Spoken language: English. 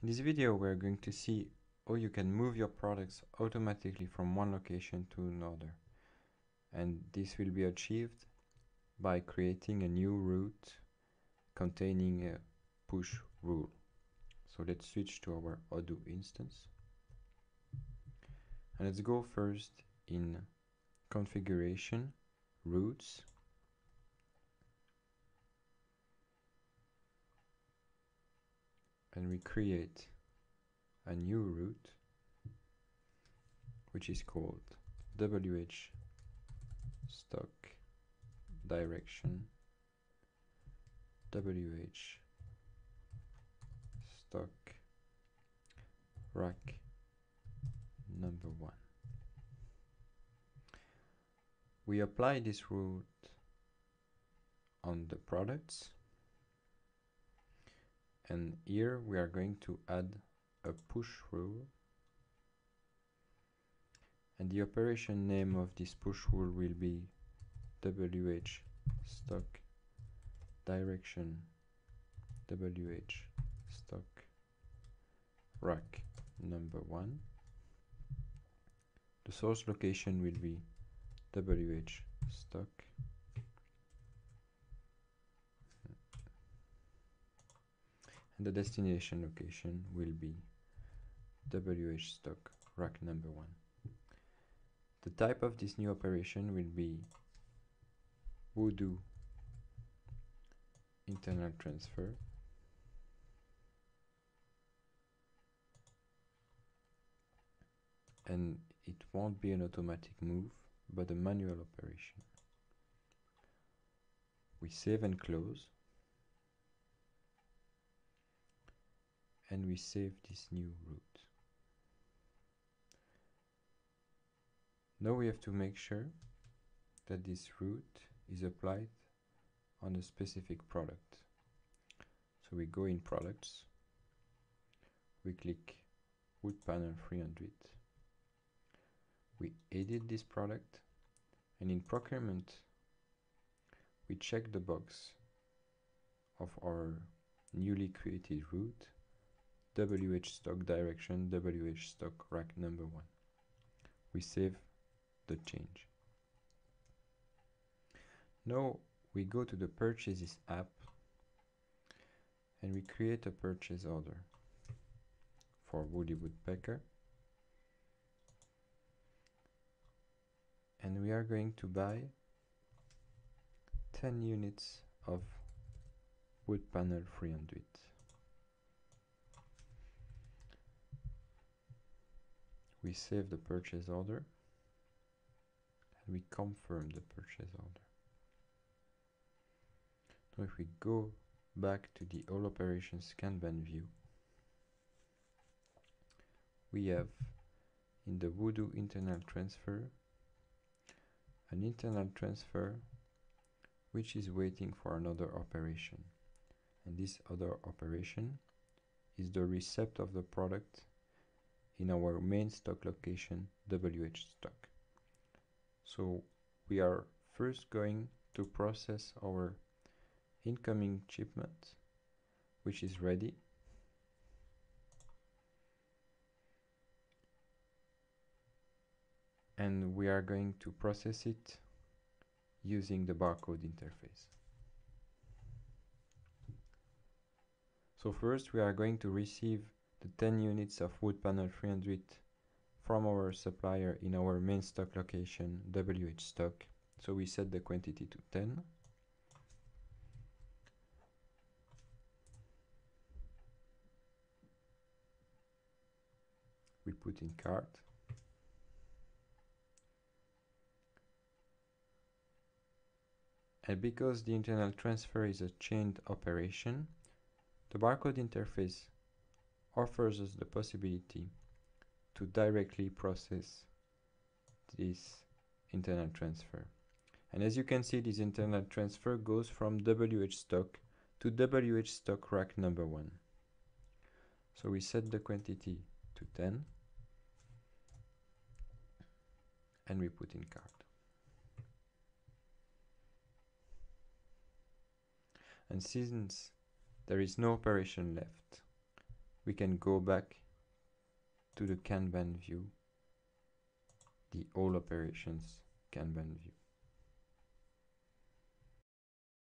In this video we're going to see how you can move your products automatically from one location to another. And this will be achieved by creating a new route containing a push rule. So let's switch to our Odoo instance. And let's go first in configuration routes and we create a new route which is called wh stock direction. Wh stock rack number one. We apply this route on the products and here we are going to add a push rule. And the operation name of this push rule will be wh stock direction. Wh stock rack number one. The source location will be wh stock and the destination location will be WH stock rack number one. The type of this new operation will be Odoo internal transfer and it won't be an automatic move but a manual operation. We save and close and we save this new route. Now we have to make sure that this route is applied on a specific product. So we go in products, we click wood panel 300, we edit this product and in procurement we check the box of our newly created route WH stock direction, WH stock rack number one. We save the change. Now we go to the purchases app and we create a purchase order for Woody Woodpecker and we are going to buy 10 units of wood panel 300 we save the purchase order and we confirm the purchase order. Now if we go back to the all operations Kanban view, we have in the Odoo internal transfer an internal transfer which is waiting for another operation and this other operation is the receipt of the product in our main stock location WH stock. So we are first going to process our incoming shipment which is ready and we are going to process it using the barcode interface. So first we are going to receive the 10 units of wood panel 300 from our supplier in our main stock location WH stock. So we set the quantity to 10. We put in cart. And because the internal transfer is a chained operation, the barcode interface offers us the possibility to directly process this internal transfer. And as you can see, this internal transfer goes from WH stock to WH stock rack number one. So we set the quantity to 10 and we put in card. And since there is no operation left, we can go back to the Kanban view, the all operations Kanban view.